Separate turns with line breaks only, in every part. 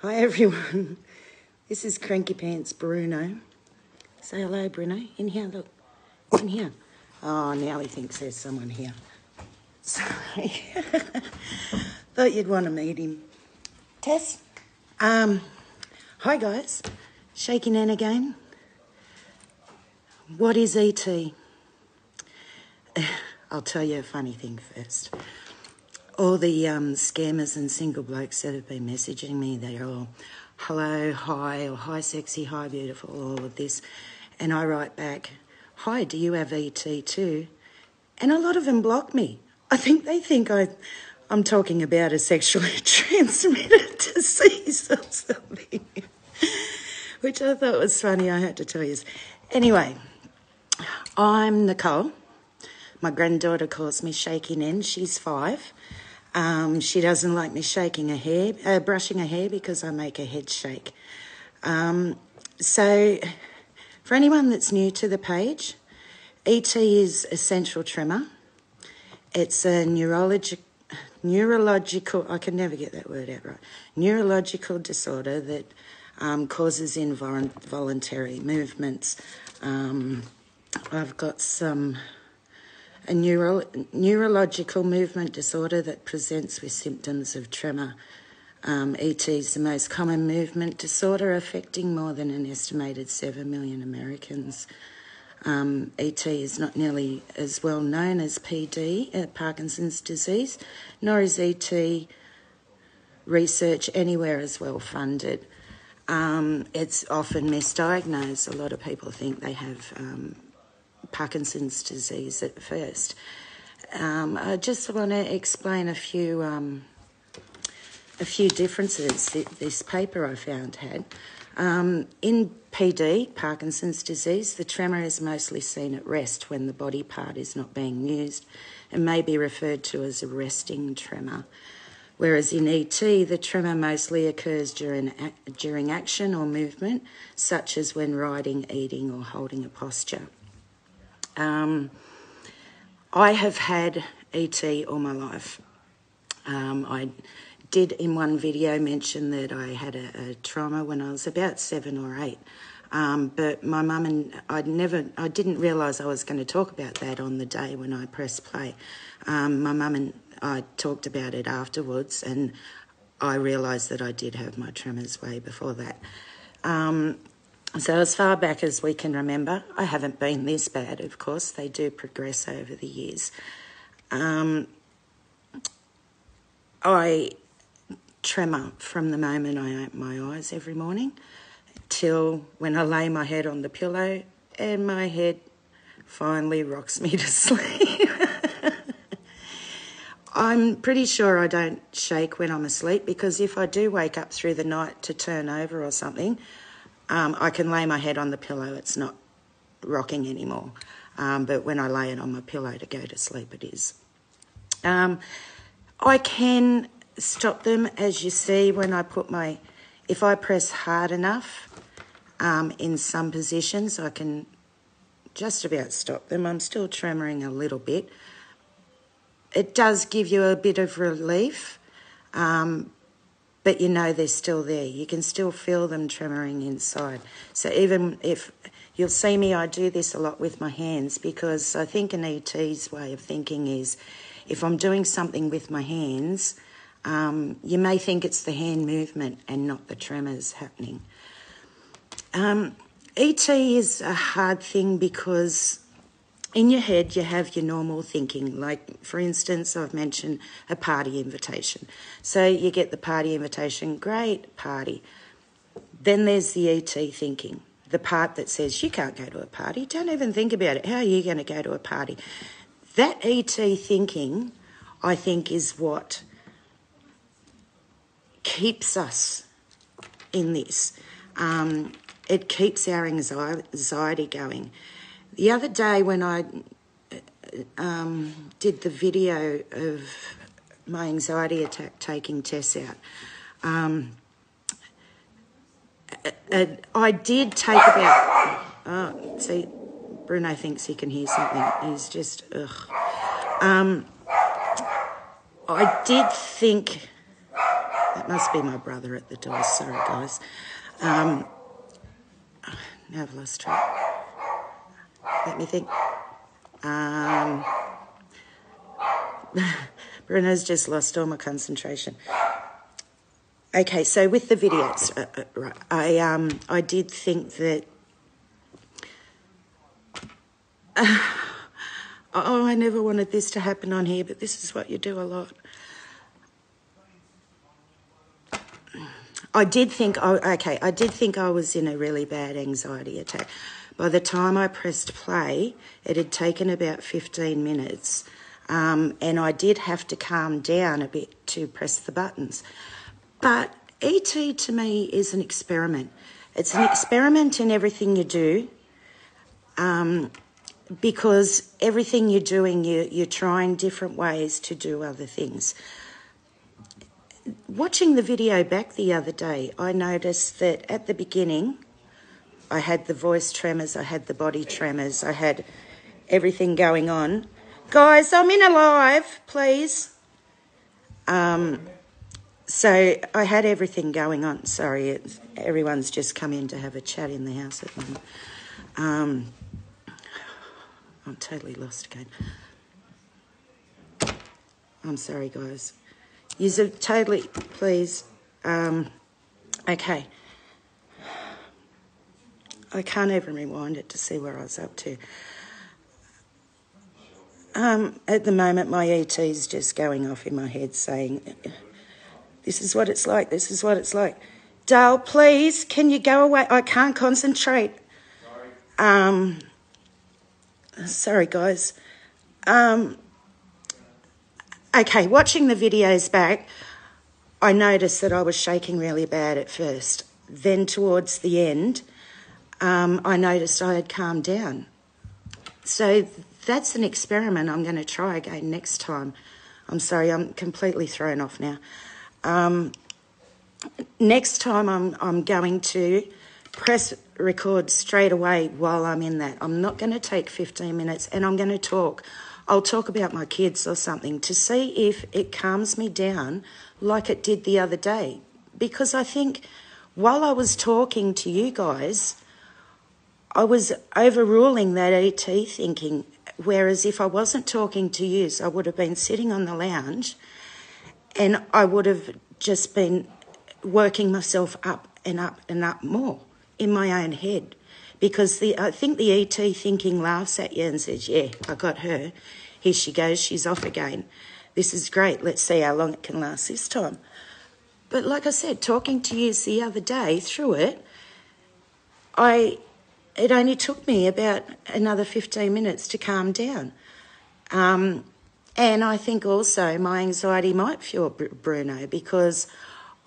Hi everyone. This is Cranky Pants Bruno. Say hello, Bruno. In here, look. In here. Oh, now he thinks there's someone here. Sorry. Thought you'd want to meet him. Tess. Um, hi guys. Shakey Nan again. What is ET? I'll tell you a funny thing first. All the um, scammers and single blokes that have been messaging me, they're all hello, hi, or hi, sexy, hi, beautiful, all of this. And I write back, hi, do you have ET too? And a lot of them block me. I think they think I, I'm talking about a sexually transmitted disease or something, which I thought was funny. I had to tell you. Anyway, I'm Nicole. My granddaughter calls me Shakey Nan. She's five. Um, she doesn't like me shaking her hair, uh, brushing her hair because I make her head shake. Um, so, for anyone that's new to the page, ET is essential tremor. It's a neurologic, neurological, I can never get that word out right, neurological disorder that um, causes involuntary movements. Um, I've got some a neuro, neurological movement disorder that presents with symptoms of tremor. Um, ET is the most common movement disorder affecting more than an estimated 7 million Americans. Um, ET is not nearly as well known as PD, uh, Parkinson's disease, nor is ET research anywhere as well funded. Um, it's often misdiagnosed. A lot of people think they have um, Parkinson's disease at first. Um, I just want to explain a few um, a few differences that this paper I found had. Um, in PD, Parkinson's disease, the tremor is mostly seen at rest when the body part is not being used and may be referred to as a resting tremor. Whereas in ET, the tremor mostly occurs during, during action or movement, such as when writing, eating, or holding a posture. Um, I have had ET all my life. Um, I did in one video mention that I had a, a trauma when I was about seven or eight. Um, but my mum and I never, I didn't realise I was going to talk about that on the day when I pressed play. Um, my mum and I talked about it afterwards, and I realised that I did have my tremors way before that. Um, so, as far back as we can remember, I haven't been this bad, of course, they do progress over the years. Um, I tremor from the moment I open my eyes every morning till when I lay my head on the pillow and my head finally rocks me to sleep. I'm pretty sure I don't shake when I'm asleep because if I do wake up through the night to turn over or something, um, I can lay my head on the pillow, it's not rocking anymore. Um, but when I lay it on my pillow to go to sleep, it is. Um, I can stop them, as you see, when I put my, if I press hard enough um, in some positions, I can just about stop them. I'm still tremoring a little bit. It does give you a bit of relief, um, but you know they're still there. You can still feel them tremoring inside. So even if you'll see me, I do this a lot with my hands because I think an ET's way of thinking is if I'm doing something with my hands, um, you may think it's the hand movement and not the tremors happening. Um, ET is a hard thing because in your head you have your normal thinking. Like for instance i've mentioned a party invitation. So you get the party invitation great party. Then there's the et thinking the part that says you can't go to a party. Don't even think about it. How are you going to go to a party? That et thinking i think is what keeps us in this. Um, it keeps our anxiety going the other day when I um, did the video of my anxiety attack taking Tess out, um, I did take about. Oh, see, Bruno thinks he can hear something. He's just ugh. Um, I did think. That must be my brother at the door. Sorry, guys. Um, now I've lost track. Let me think. Um, Bruno's just lost all my concentration. Okay, so with the videos, uh, uh, I um I did think that. Uh, oh, I never wanted this to happen on here, but this is what you do a lot. I did think, oh, okay, I did think I was in a really bad anxiety attack. By the time I pressed play, it had taken about 15 minutes, um, and I did have to calm down a bit to press the buttons. But ET to me is an experiment. It's an experiment in everything you do. Um, because everything you're doing, you, you're trying different ways to do other things. Watching the video back the other day, I noticed that at the beginning, I had the voice tremors, I had the body tremors, I had everything going on. Guys, I'm in alive, please. Um, so I had everything going on. Sorry, everyone's just come in to have a chat in the house at the moment. Um, I'm totally lost again. I'm sorry, guys. You totally, please. Um, okay. I can't even rewind it to see where I was up to. Um, at the moment, my ET is just going off in my head saying, This is what it's like, this is what it's like. Dale, please, can you go away? I can't concentrate. Sorry. Um, sorry, guys. Um, okay, watching the videos back, I noticed that I was shaking really bad at first. Then, towards the end, um, I noticed I had calmed down. So, that's an experiment I'm going to try again next time. I'm sorry, I'm completely thrown off now. Um, next time, I'm, I'm going to press record straight away while I'm in that. I'm not going to take 15 minutes and I'm going to talk. I'll talk about my kids or something to see if it calms me down like it did the other day. Because I think while I was talking to you guys, I was overruling that ET thinking. Whereas if I wasn't talking to you, I would have been sitting on the lounge and I would have just been working myself up and up and up more in my own head because the I think the ET thinking laughs at you and says, "Yeah, I got her. Here she goes. She's off again. This is great. Let's see how long it can last this time." But like I said, talking to you the other day through it, I it only took me about another 15 minutes to calm down. Um, and I think also my anxiety might fuel Bruno because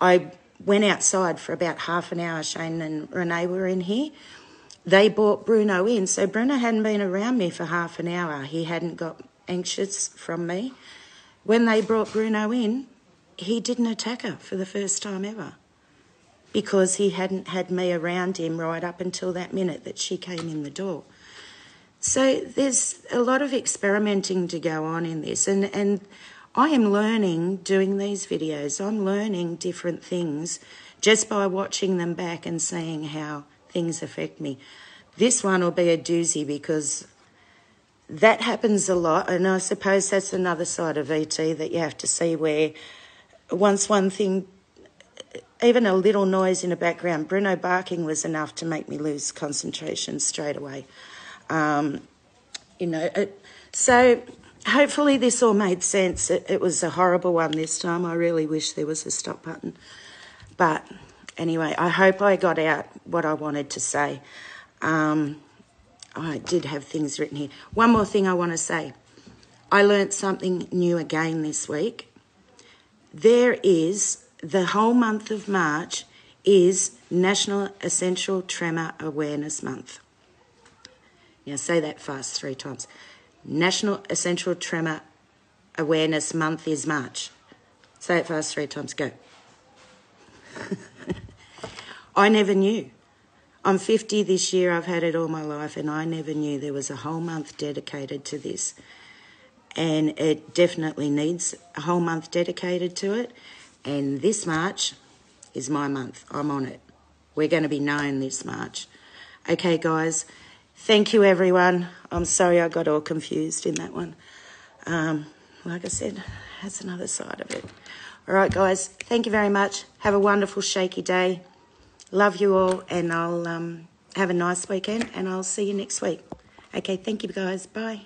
I went outside for about half an hour. Shane and Renee were in here. They brought Bruno in. So Bruno hadn't been around me for half an hour. He hadn't got anxious from me. When they brought Bruno in, he didn't attack her for the first time ever because he hadn't had me around him right up until that minute that she came in the door. So there's a lot of experimenting to go on in this, and, and I am learning doing these videos. I'm learning different things just by watching them back and seeing how things affect me. This one will be a doozy because that happens a lot, and I suppose that's another side of ET that you have to see where once one thing, even a little noise in the background, Bruno barking was enough to make me lose concentration straight away. Um, you know, it, so hopefully this all made sense. It, it, was a horrible one this time. I really wish there was a stop button. But anyway, I hope I got out what I wanted to say. Um, I did have things written here. One more thing I want to say. I learnt something new again this week. There is, the whole month of March is National Essential Tremor Awareness Month. Now say that fast three times. National Essential Tremor Awareness Month is March. Say it fast three times. Go. I never knew. I'm 50 this year. I've had it all my life, and I never knew there was a whole month dedicated to this. And it definitely needs a whole month dedicated to it. And this March is my month. I'm on it. We're going to be known this March. Okay, guys. Thank you, everyone. I'm sorry I got all confused in that one. Um, like I said, that's another side of it. All right, guys. Thank you very much. Have a wonderful shaky day. Love you all, and I'll um, have a nice weekend, and I'll see you next week. Okay, thank you, guys. Bye.